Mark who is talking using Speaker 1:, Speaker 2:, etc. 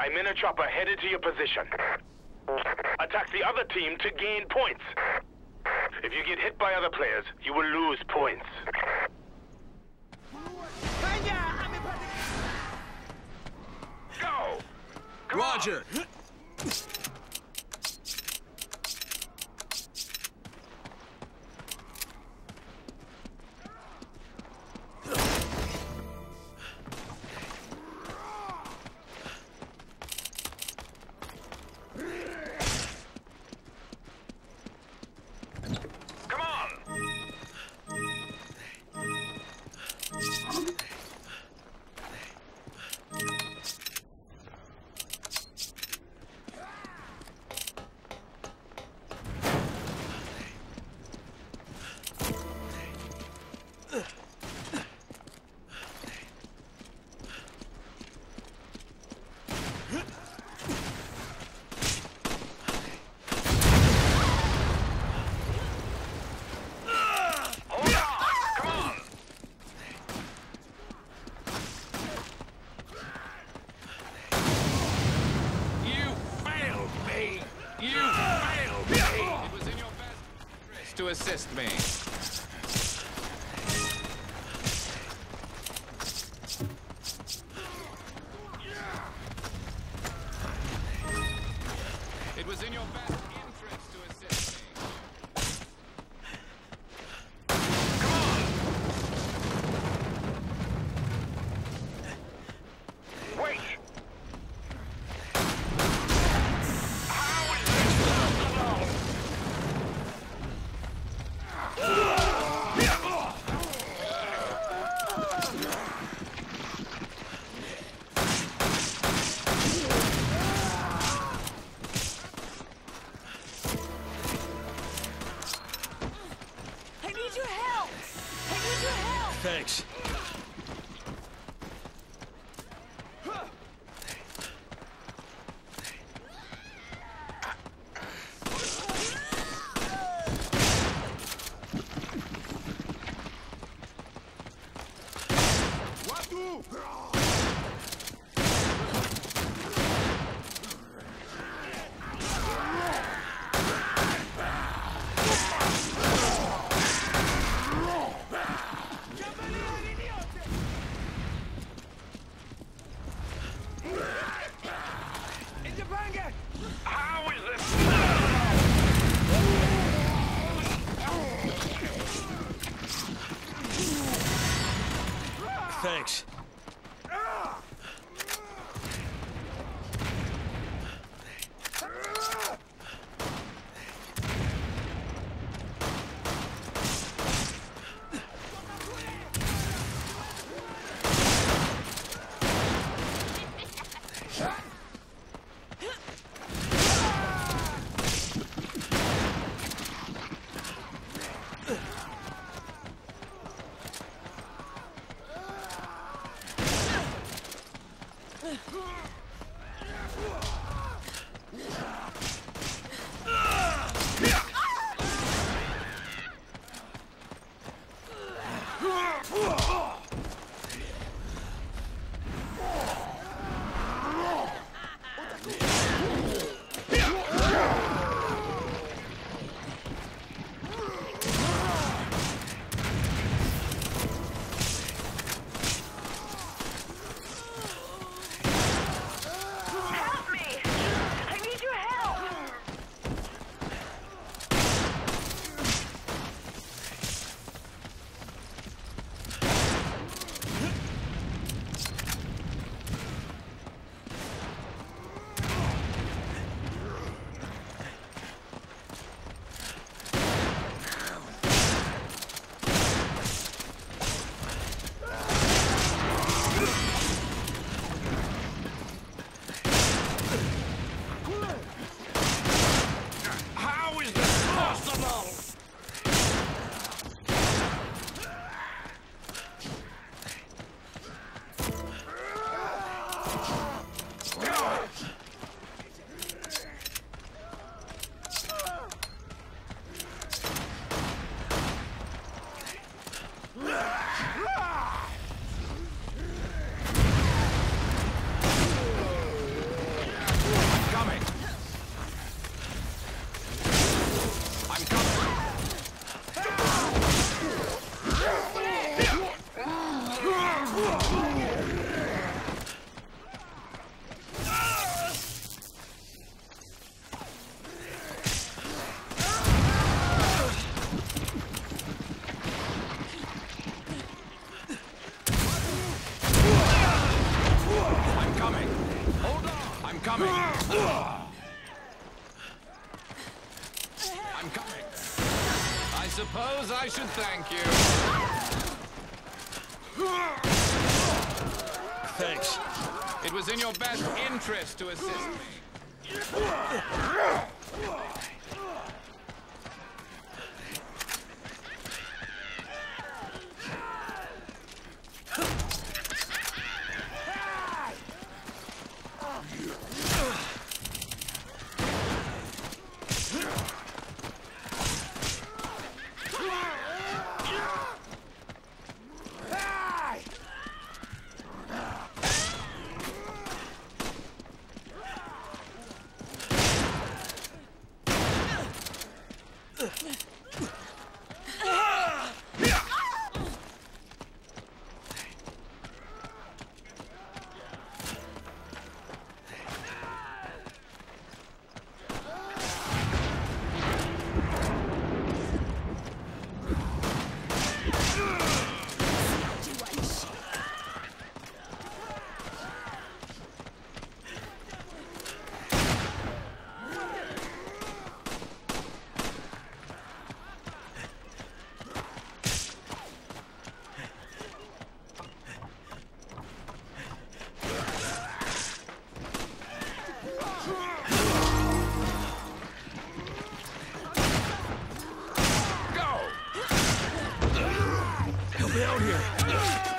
Speaker 1: I'm in a chopper headed to your position. Attack the other team to gain points. If you get hit by other players, you will lose points. Go! Come.
Speaker 2: Roger.
Speaker 1: Come
Speaker 3: to
Speaker 2: Thanks. Thanks.
Speaker 1: Suppose I should thank you.
Speaker 3: Thanks.
Speaker 1: It was in your best interest to assist me. Go!
Speaker 3: Help me out here.